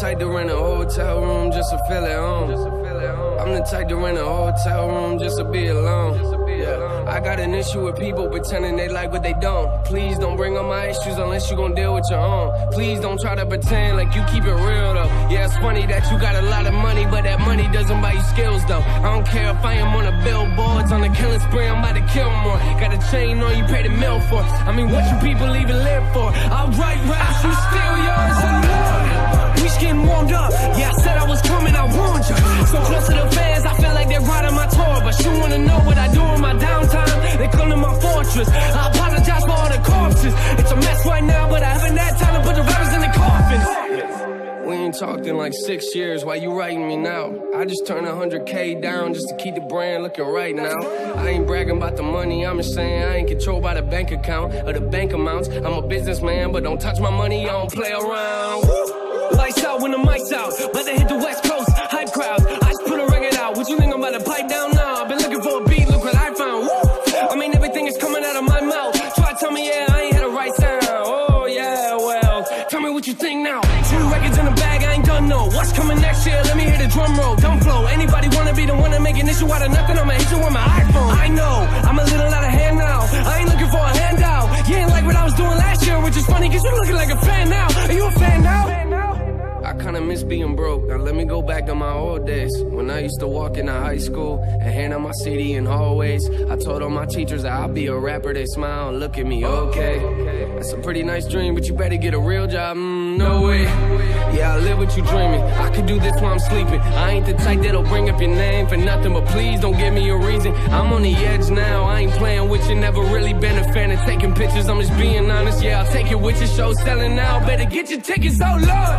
type to rent a hotel room just to feel at home. I'm the type to rent a hotel room just to be alone. Yeah. I got an issue with people pretending they like what they don't. Please don't bring up my issues unless you gon' deal with your own. Please don't try to pretend like you keep it real though. Yeah, it's funny that you got a lot of money, but that money doesn't buy you skills though. I don't care if I am on the billboards on the killing spree, I'm about to kill more. Got a chain on you pay the mill for. I mean, what you people even live for? I'll write raps, you steal I apologize for all the corpses. It's a mess right now, but I haven't had time to put the rappers in the. We ain't talked in like six years. Why you writing me now? I just turned 100K down just to keep the brand looking right now. I ain't bragging about the money, I'm just saying I ain't controlled by the bank account or the bank amounts. I'm a businessman, but don't touch my money, I don't play around. Lights out when the mic's what you think now. Two records in the bag, I ain't done no. What's coming next year? Let me hear the drum roll. Dumb flow. Anybody wanna be the one to make an issue out of nothing? I'ma hit you with my iPhone. I know, I miss being broke. Now let me go back to my old days when I used to walk into high school and hand out my CD in hallways. I told all my teachers that I'll be a rapper. They smile and look at me, okay. That's a pretty nice dream, but you better get a real job. Mm, no way. Yeah, I live what you dreaming. I could do this while I'm sleeping. I ain't the type that'll bring up your name for nothing, but please don't give me a reason. I'm on the edge now. I playing with you. Never really been a fan of taking pictures. I'm just being honest. Yeah, I'll take it with your show selling now. Better get your tickets, oh lord.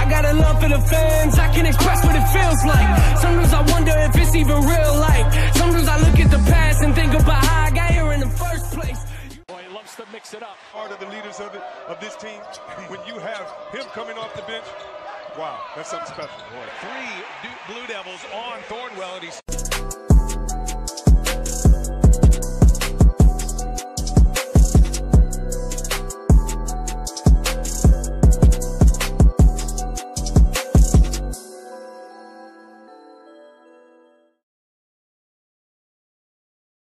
I got a love for the fans. I can express what it feels like. Sometimes I wonder if it's even real life. Sometimes I look at the past and think about how I got here in the first place. Boy, he loves to mix it up. part of the leaders of it of this team. When you have him coming off the bench, wow, that's something special. Boy, three Du- Blue Devils on Thornwell, and he's